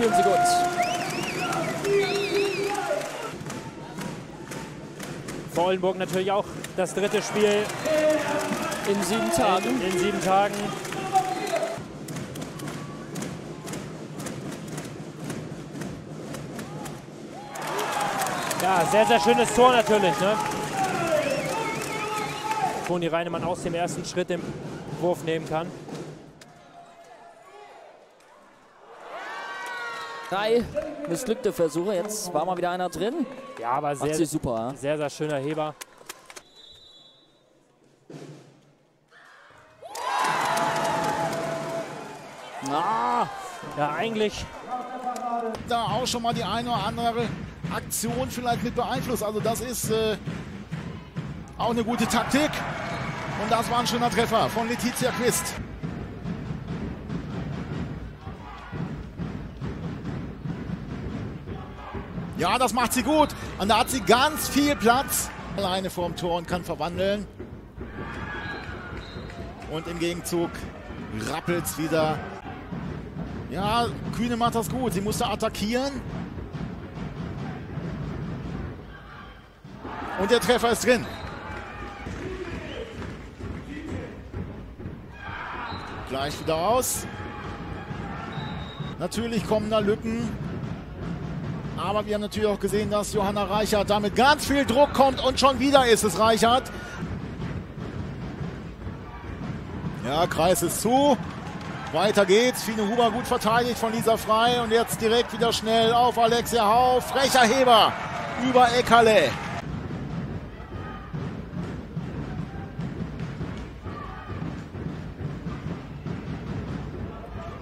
spielen sie gut. Vor Oldenburg natürlich auch das dritte Spiel In sieben Tagen. in, in sieben Tagen. Ja, sehr, sehr schönes Tor natürlich. Ne? Toni Reinemann aus dem ersten Schritt den Wurf nehmen kann. Drei missglückte Versuche. Jetzt war mal wieder einer drin. Ja, aber Macht sehr, sie super. sehr, sehr schöner Heber. Ah, Ja, eigentlich da auch schon mal die eine oder andere Aktion vielleicht mit beeinflusst. Also das ist äh, auch eine gute Taktik. Und das war ein schöner Treffer von Letizia Quist. Ja, das macht sie gut. Und da hat sie ganz viel Platz. Alleine vorm Tor und kann verwandeln. Und im Gegenzug rappelt es wieder ja, Kühne macht das gut. Sie musste attackieren. Und der Treffer ist drin. Gleich wieder aus. Natürlich kommen da Lücken. Aber wir haben natürlich auch gesehen, dass Johanna Reichert damit ganz viel Druck kommt und schon wieder ist es Reichert. Ja, Kreis ist zu. Weiter geht's. Fine Huber gut verteidigt von Lisa Frei. Und jetzt direkt wieder schnell auf Alexia Hau. Frecher Heber über Eckerle.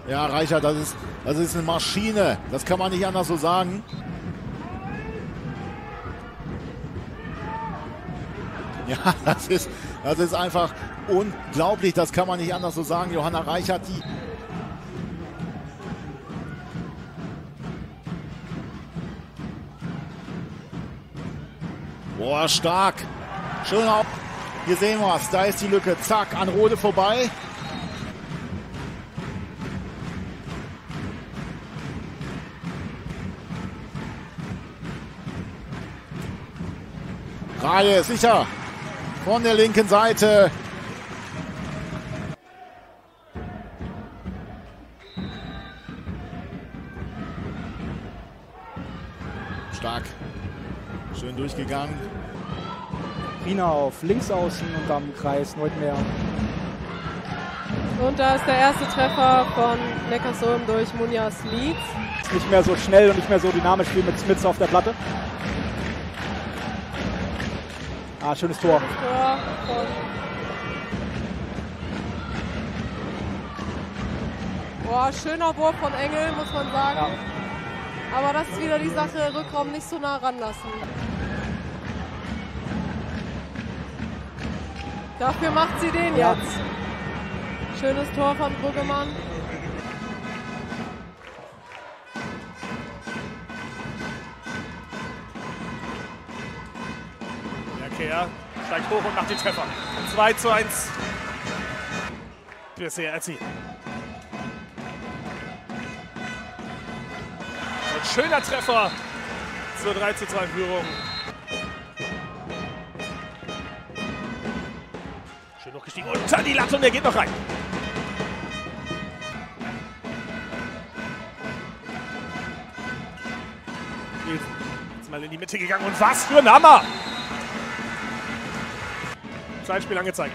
Ja, Reicher, das ist, das ist eine Maschine. Das kann man nicht anders so sagen. Ja, das ist, das ist einfach unglaublich. Das kann man nicht anders so sagen. Johanna Reichert, die Boah, stark. Schön auf. Hier sehen wir es. Da ist die Lücke. Zack, an Rode vorbei. Reihe sicher von der linken Seite. Stark. Schön durchgegangen. Rina auf links außen und am Kreis Neutmeer. Und da ist der erste Treffer von Neckarsulm durch Munjas Leeds. Nicht mehr so schnell und nicht mehr so dynamisch wie mit Smits auf der Platte. Ah, schönes Tor. Boah, schöner Wurf von Engel, muss man sagen. Aber das ist wieder die Sache, Rückraum nicht so nah ranlassen. Dafür macht sie den Ja. jetzt. Schönes Tor von Brüggemann. Der Kehr steigt hoch und macht den Treffer. 2 zu 1. Bisher erzielt. Ein schöner Treffer zur 3 zu 2 Führung. Schön hochgestiegen unter die Latte und der geht noch rein. Jetzt mal in die Mitte gegangen und was für ein Hammer! Zeitspiel angezeigt.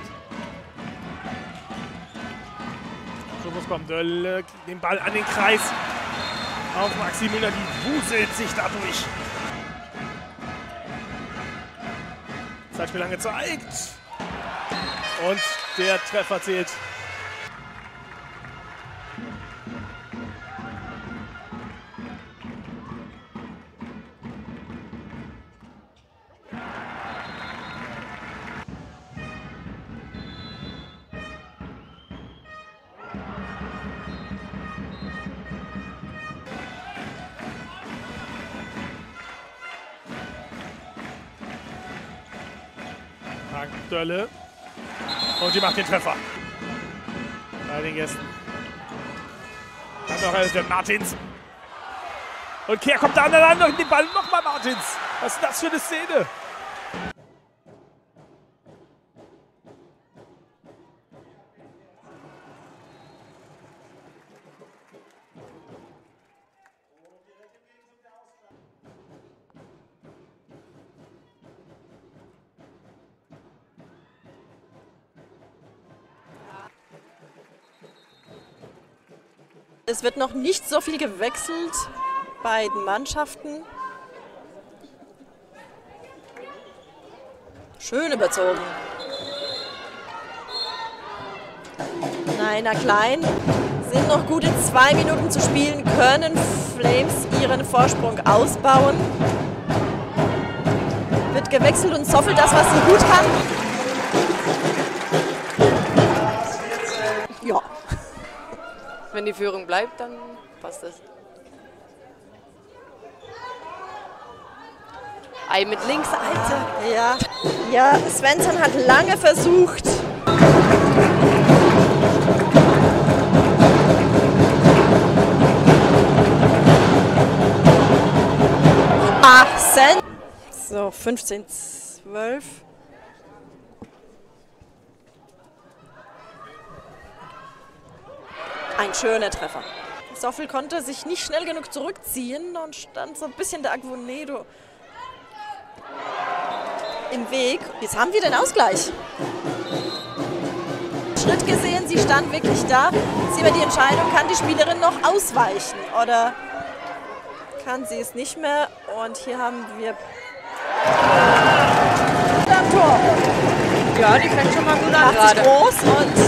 Schubus kommt Dölle, den Ball an den Kreis. Auf Maxi Müller, die wuselt sich dadurch. Zeitspiel angezeigt. Und der Treffer zählt. Dölle. Und die macht den Treffer. Bei den Gästen. Dann noch der Martins. Und Kehr kommt da aneinander und den Ball nochmal Martins. Was ist das für eine Szene? Es wird noch nicht so viel gewechselt bei den Mannschaften. Schön überzogen. Nein, na klein. Sind noch gute zwei Minuten zu spielen. Können Flames ihren Vorsprung ausbauen. Wird gewechselt und Soffel das, was sie gut kann. Ja. Wenn die Führung bleibt, dann passt das. Ei mit links, Alter. Ja, ja, Svensson hat lange versucht. Ah, Sen. So, 15, 12. Ein schöner Treffer. Soffel konnte sich nicht schnell genug zurückziehen und stand so ein bisschen der Agunedo im Weg. Jetzt haben wir den Ausgleich. Schritt gesehen, sie stand wirklich da. Jetzt sehen wir die Entscheidung, kann die Spielerin noch ausweichen oder kann sie es nicht mehr? Und hier haben wir am Tor. Ja, die fängt schon mal gut an gerade. groß und